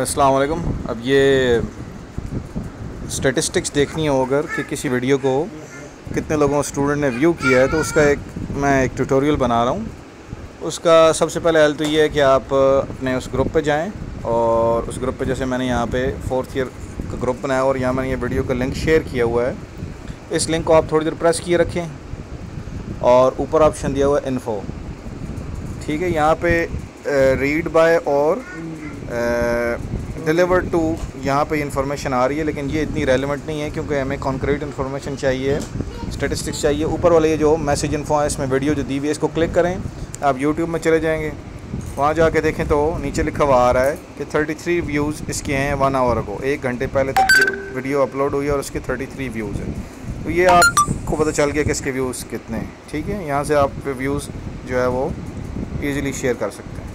अस्सलाम वालेकुम अब ये स्टेटिस्टिक्स देखनी हो अगर कि किसी वीडियो को कितने लोगों स्टूडेंट ने व्यू किया है तो उसका एक, मैं एक ट्यूटोरियल बना रहा हूँ। उसका सबसे पहले हल तो ये है कि आप अपने उस ग्रुप पे जाएँ और उस ग्रुप पे जैसे मैंने यहाँ पे फोर्थ ईयर का ग्रुप बनाया और यहाँ मैंने ये वीडियो का लिंक शेयर किया हुआ है। इस लिंक को आप थोड़ी देर प्रेस किए रखें और ऊपर ऑप्शन दिया हुआ है इन्फो ठीक है, यहाँ पे रीड बाय और डिलीवर टू यहाँ पे इंफॉर्मेशन आ रही है, लेकिन ये इतनी रेलिवेंट नहीं है क्योंकि हमें कॉन्क्रीट इन्फॉर्मेशन चाहिए स्टेटिस्टिक्स चाहिए। ऊपर वाले ये जो मैसेज इन्फो है, इसमें वीडियो जो दी हुई है इसको क्लिक करें, आप यूट्यूब में चले जाएँगे। वहाँ जाके देखें तो नीचे लिखा हुआ आ रहा है कि 33 व्यूज़ इसके हैं वन आवर को एक घंटे पहले तक वीडियो अपलोड हुई है और उसके 33 व्यूज़ हैं। तो ये आपको पता चल गया कि इसके व्यूज़ कितने हैं, ठीक है? यहाँ से आप व्यूज़ जो है वो ईज़िली शेयर कर सकते हैं।